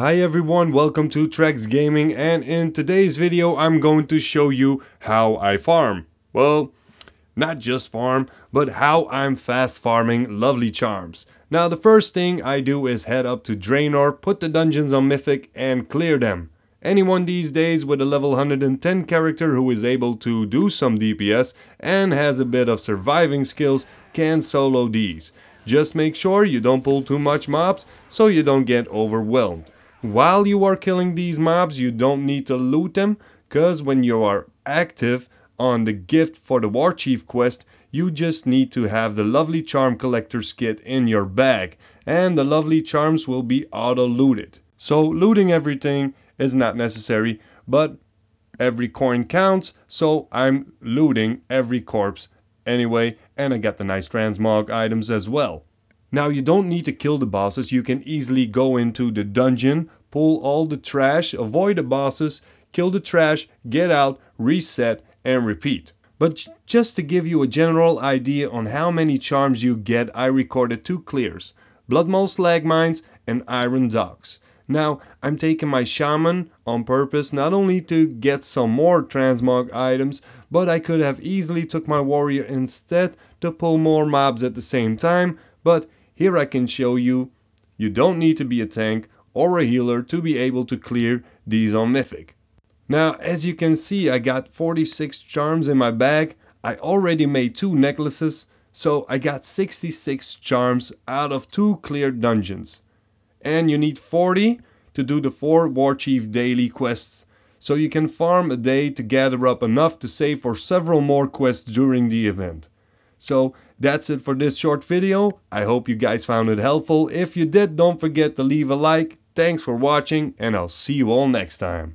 Hi everyone, welcome to Trex Gaming and in today's video I'm going to show you how I farm. Well, not just farm, but how I'm fast farming lovely charms. Now the first thing I do is head up to Draenor, put the dungeons on Mythic and clear them. Anyone these days with a level 110 character who is able to do some DPS and has a bit of surviving skills can solo these. Just make sure you don't pull too much mobs so you don't get overwhelmed. While you are killing these mobs, you don't need to loot them, cause when you are active on the gift for the War Chief quest, you just need to have the lovely charm collector's kit in your bag, and the lovely charms will be auto looted. So looting everything is not necessary, but every coin counts, so I'm looting every corpse anyway, and I got the nice transmog items as well. Now you don't need to kill the bosses, you can easily go into the dungeon, pull all the trash, avoid the bosses, kill the trash, get out, reset and repeat. But just to give you a general idea on how many charms you get, I recorded two clears, Bloodmaul Slag Mines and Iron Docks. Now, I'm taking my Shaman on purpose not only to get some more transmog items, but I could have easily took my Warrior instead to pull more mobs at the same time, but here I can show you, you don't need to be a tank or a healer to be able to clear these on Mythic. Now as you can see I got 46 charms in my bag, I already made two necklaces, so I got 66 charms out of two cleared dungeons. And you need 40 to do the 4 War Chief daily quests, so you can farm a day to gather up enough to save for several more quests during the event. So that's it for this short video. I hope you guys found it helpful. If you did, don't forget to leave a like. Thanks for watching and I'll see you all next time.